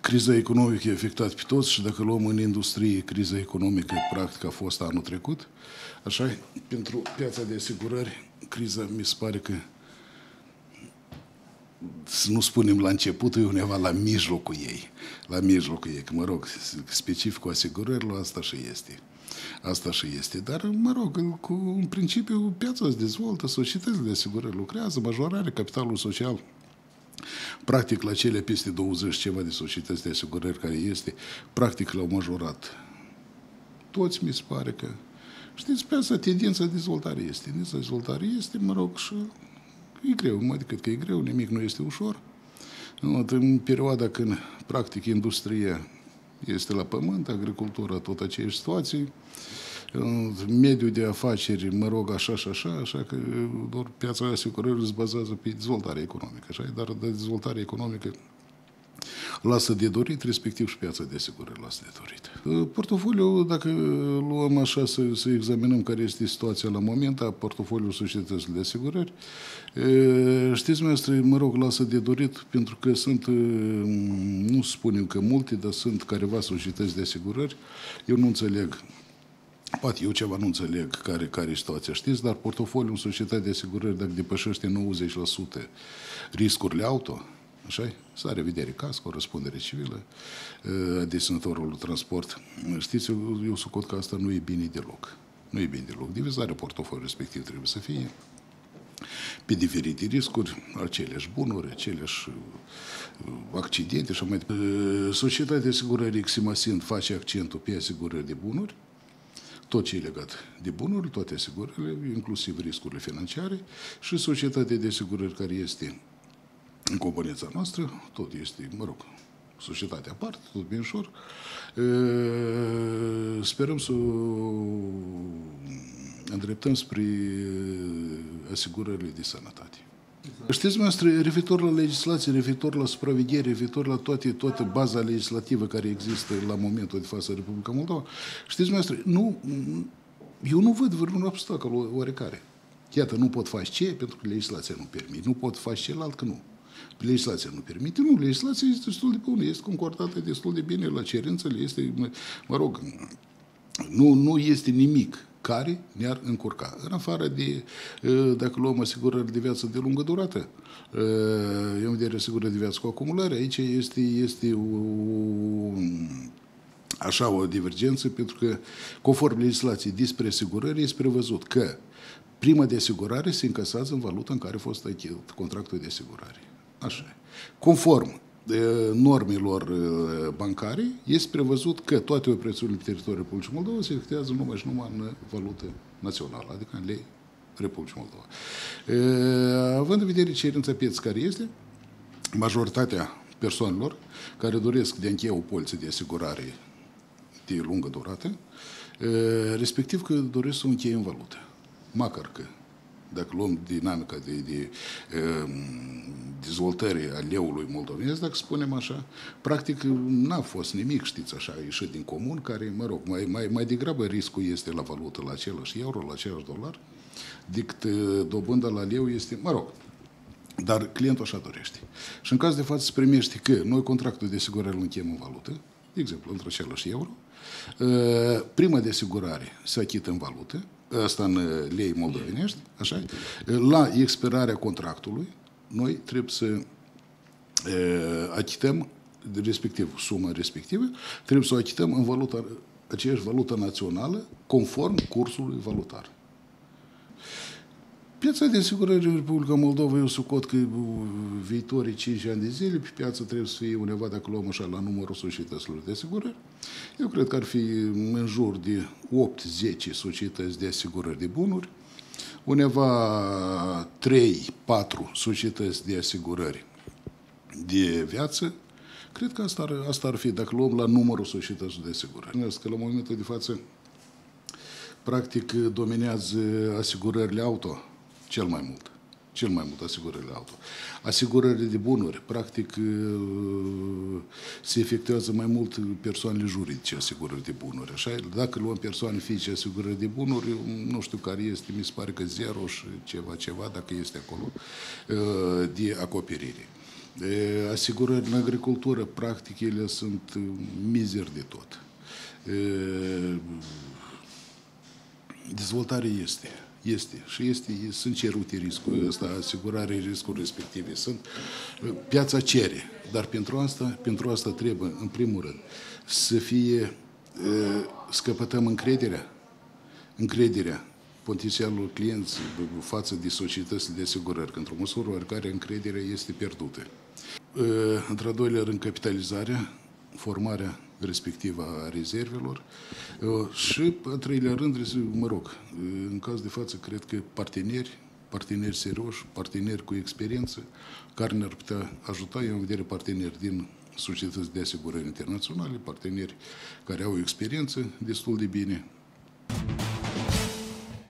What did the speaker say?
Criza economică a afectat pe toți și dacă luăm în industrie, criza economică practic a fost anul trecut. Așa, pentru piața de asigurări, criza mi se pare că să nu spunem la început, e undeva la mijlocul ei. La mijlocul ei, că mă rog, specificul asigurărilor asta și este. Asta și este. Dar, mă rog, cu, în principiu, piața se dezvoltă, societățile de asigurări lucrează, majorarea capitalului social practic la cele peste 20 ceva de societăți de asigurări care este, practic l-au majorat. Toți mi se pare că, știți, pe asta tendința de dezvoltare este. Tendința de dezvoltare este, mă rog, și e greu, mai decât că e greu, nimic nu este ușor. În perioada când, practic, industria este la pământ, agricultura tot aceeași situații, mediul de afaceri, mă rog, așa și așa, așa că doar piața asigurărilor se bazează pe dezvoltare economică, așa, dar de dezvoltare economică lasă de dorit, respectiv și piața de asigurări lasă de dorit. Portofoliul, dacă luăm așa să, să examinăm care este situația la moment a portofoliului societăților de asigurări, știți, mestre, mă rog, lasă de dorit pentru că sunt, nu spunem că multe, dar sunt careva societăți de asigurări, eu nu înțeleg Poate eu ceva nu înțeleg care, care e situația, știți, dar portofoliul în societate de asigurări, dacă depășește 90% riscurile auto, așa să are vedere casco, răspundere civilă, a deținătorul transport. Știți, eu, eu sucot că asta nu e bine deloc. Nu e bine deloc. Divizarea portofoliului respectiv trebuie să fie pe diferite riscuri, aceleași bunuri, aceleași accidente și mai departe. Societatea de asigurări Eximasin face accentul pe asigurări de bunuri, tot ce e legat de bunuri, toate asigurările, inclusiv riscurile financiare și societatea de asigurări care este în componența noastră, tot este, mă rog, societatea aparte, tot bine ușor. Sperăm să îndreptăm spre asigurările de sănătate. Exact. Știți, noastră, referitor la legislație, referitor la supraveghere, referitor la toate, toată baza legislativă care există la momentul de față Republica Moldova, știți, noastră, nu, eu nu văd vreun obstacol oarecare. Iată, nu pot face ce, pentru că legislația nu permite. Nu pot face celălalt, că nu. Legislația nu permite. Nu, legislația este destul de bună, este concordată destul de bine la cerințele, este, mă rog, nu, nu este nimic care ne-ar încurca. În afară de, dacă luăm asigurări de viață de lungă durată, eu vedere asigurări de viață cu acumulare, aici este, este o, așa o divergență, pentru că, conform legislației despre asigurări, este prevăzut că prima de asigurare se încasează în valuta în care a fost achit contractul de asigurare. Așa. Conform normelor bancare, este prevăzut că toate operațiunile pe teritoriul Republicii Moldova se efectuează numai și numai în valută națională, adică în lei Republicii Moldova. Având în vedere cerința pieței care este, majoritatea persoanelor care doresc de încheia o poliță de asigurare de lungă durată, respectiv că doresc să o încheie în valută. Măcar că dacă luăm dinamica de, de uh, dezvoltare a leului moldovenesc, dacă spunem așa, practic n-a fost nimic, știți așa, ieșit din comun, care, mă rog, mai, mai, mai degrabă riscul este la valută, la același euro, la același dolar, decât uh, dobânda la leu este, mă rog, dar clientul așa dorește. Și în caz de față se primește că noi contractul de asigurare îl încheiem în valută, de exemplu, între același euro, uh, prima de asigurare se achită în valută, asta în uh, lei moldovenești, așa, la expirarea contractului, noi trebuie să uh, achităm, respectiv suma respectivă, trebuie să o achităm în valuta, aceeași valută națională, conform cursului valutar. Piața de asigurări în Republica Moldova, eu sucot că viitorii 5 ani de zile pe piață trebuie să fie undeva, dacă luăm așa, la numărul societăților de asigurări. Eu cred că ar fi în jur de 8-10 societăți de asigurări de bunuri, undeva 3-4 societăți de asigurări de viață, Cred că asta ar, asta ar fi, dacă luăm la numărul societăților de asigurări. Că la momentul de față, practic, dominează asigurările auto, cel mai mult. Cel mai mult asigurările auto. Asigurările de bunuri, practic, uh, se efectuează mai mult persoanele juridice asigurări de bunuri. Așa? Dacă luăm persoane fizice asigurări de bunuri, nu știu care este, mi se pare că zero și ceva, ceva, dacă este acolo, uh, de acoperire. Asigurări în agricultură, practic, ele sunt mizer de tot. Dezvoltare este. Este. Și este, sunt cerute riscul ăsta, asigurare riscul respective. Sunt, piața cere. Dar pentru asta, pentru asta trebuie, în primul rând, să fie, scăpătăm încrederea, încrederea potențialul clienți față de societățile de asigurări, că într-o măsură oricare încrederea este pierdută. Într-al doilea rând, capitalizarea, formarea respectivă a rezervelor. Și, în treilea rând, mă rog, în caz de față, cred că parteneri, parteneri serioși, parteneri cu experiență, care ne-ar putea ajuta, eu în vedere parteneri din societăți de asigurări internaționale, parteneri care au experiență destul de bine,